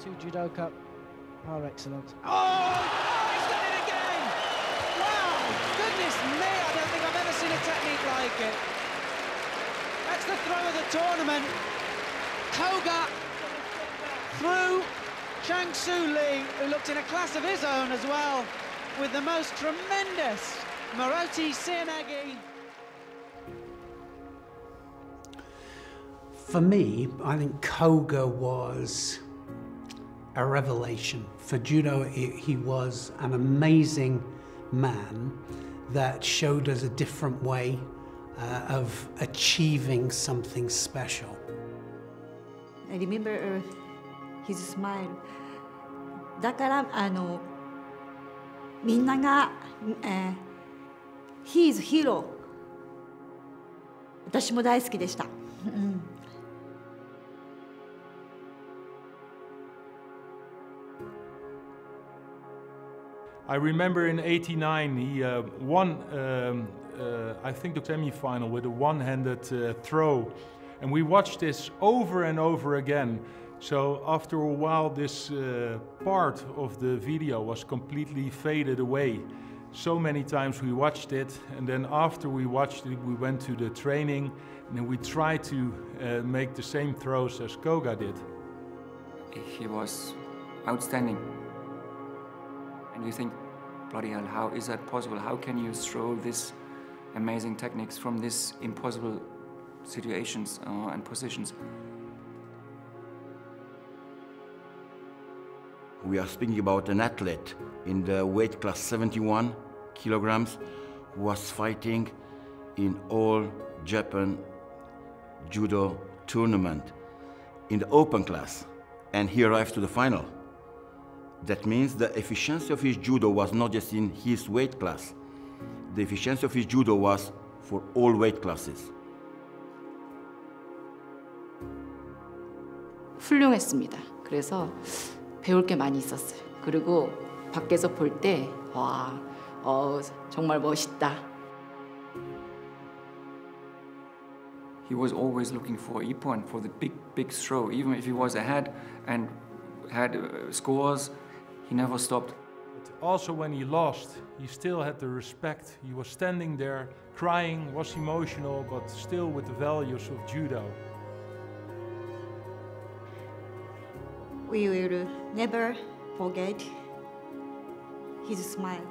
Two judoka par excellence. Oh, he's done it again! Wow, goodness me, I don't think I've ever seen a technique like it. That's the throw of the tournament. Koga through Chang Su Lee, who looked in a class of his own as well, with the most tremendous Morote Seoinage. For me, I think Koga was a revelation. For judo, he was an amazing man that showed us a different way uh, of achieving something special. I remember uh, his smile. だからあのみんなが、えー、He is hero 私も大好きでした。うん I remember in '89 he uh, won, um, uh, I think, the semi-final with a one-handed uh, throw, and we watched this over and over again. So after a while, this uh, part of the video was completely faded away. So many times we watched it, and then after we watched it, we went to the training, and we tried to uh, make the same throws as Koga did. He was outstanding and you think, bloody hell, how is that possible? How can you throw this amazing techniques from these impossible situations uh, and positions? We are speaking about an athlete in the weight class 71 kilograms who was fighting in all Japan judo tournament in the open class and he arrived to the final. That means the efficiency of his judo was not just in his weight class. The efficiency of his judo was for all weight classes. 훌륭했습니다. 그래서 배울 게 많이 있었어요. 그리고 밖에서 볼 때, 와, 어, 정말 멋있다. He was always looking for a point for the big, big throw, even if he was ahead and had uh, scores he never stopped. But also when he lost, he still had the respect. He was standing there, crying, was emotional, but still with the values of judo. We will never forget his smile.